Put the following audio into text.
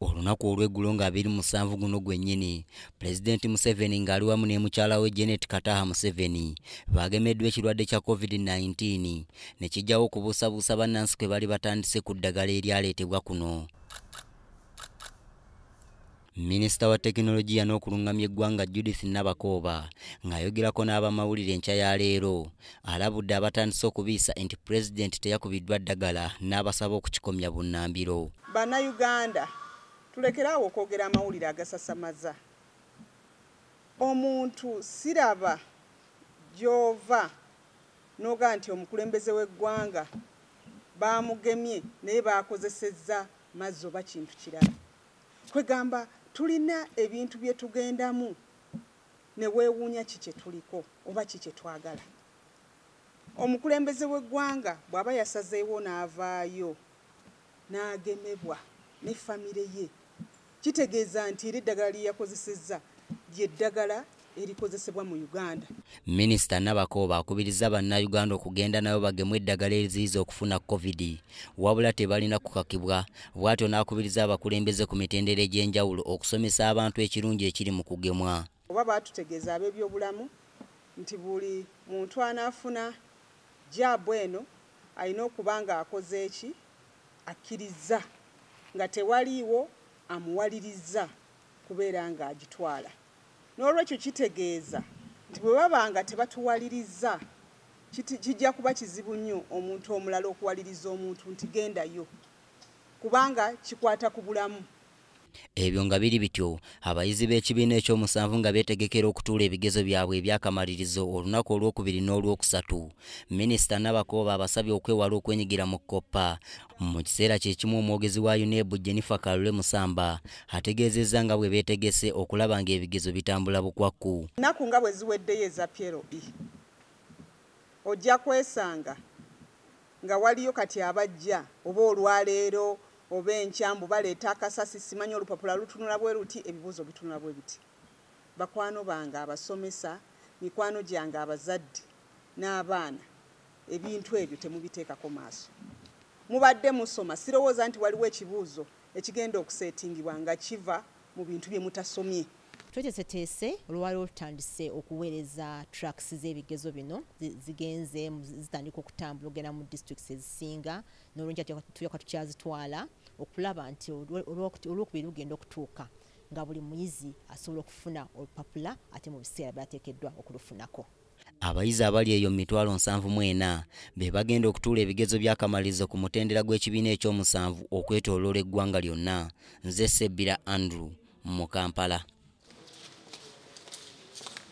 olunaku olw'eggulo nga 27 guno gwennyini pulezidenti museveni ng'ali wamu ne mukyala we janet kataha museveni baagemeddwa ekirwadde kya covid-19 ne kijjawo okubuusabuusa bannansi kwe bali batandise ku ddagala eryaleetebwa kuno. Minisita wa tekinologiya n'okuluŋŋamya eggwanga judith nabakooba ng'ayogerako n'abamawulire enkya ya leero alabudde abatandise okubiisa nti pulezidenti teyakubiddwa ddagala n'abasaba okukikomya bunnambiro. Bannayuganda tulekeraawo okwogera amawulire agasasamaza. Omuntu siraba gy'ova n'ogaa nti omukulembeze w'eggwanga baamugemye naye baakozesezza mazzi oba kintu kirala. Kwegamba tulina ebintu bye tugendamu ne weewuunya ki kye tuliko oba ki kye twagala. Omukulembeze w'eggwanga bw'aba yasazeewo n'avaayo n'agemebwa ne famire ye kitegeeza nti era eddagala lye yakozesezza lyeddagala erikozesebwa mu uganda. Minisita nabakooba akubiriza bannayuganda okugenda nabo bagemu eddagala eriziyiza okufuna covid. Wabula tebalina kukakibwa bw'atyo n'akubiriza abakulembeze ku mitendera egy'enjawulo okusomesa abantu ekirungi ekiri mu kugemwa. Oba baatutegeeza ab'ebyobulamu nti buli muntu anaafuna jaabu eno alina okuba nga akoze eki akkiriza nga tewaliiwo amuwaliriza kubeera ng'agitwala. N'olwekyo kitegeeza nti bwe baba nga tebatuwaliriza kijja kuba kizibu nnyo omuntu omulala okuwaliriza omuntu nti gendayo kubanga kikwata ku bulamu ebyo nga biri bityo abayizi b'ekibiina ekyomusanvu nga beetegekera okutuula ebigezo byabwe ebyakamalirizo olunaku olwokubiri n'olwokusatu. Minisita nabakooba abasabye okwewala okwenyigira mu kkoppa mu kiseera kyekimu omwogezi wa unebu jennifer kalule musamba ategeezezza nga bwe beetegese okulaba ng'ebigezo bitambula bukwakku nnaku nga bwe ziweddeyo eza piero e ojja kwesanga nga waliyo kati abajja oba olwaleero oba enkyambu baleeta akasasi simanyi olupapula lutunula bwe luti ebibuuzo bitunula bwe biti. Bakwano bange abasomesa mikwano gyange abazadde n'abaana ebintu ebyo temubiteekako maaso. Mubadde musoma sirowooza nti waliwo ekibuuzo ekigenda okuseetingibwa nga kiva mu bintu bye mutasomye tweteeseteese olwaliwo tutandise okuweereza tracks z'ebigezo bino zigenze zitandika okutambula ogenda mu disitulikiti ezisinga nolwenja tuyaka tukyazitwala okulaba nti olwokubiri lugenda okutuuka nga buli muyizi asobola okufuna olupapula ate mu biseera byateekeddwa okulufunako abayizi abali eyo mitwalo nsanvu mu ena be bagenda okutuula ebigezo by'akamalirizo ku mutendera gw'ekibiina ekyomusanvu okwetooloola eggwanga lyonna nze sebbira andrew mu kampala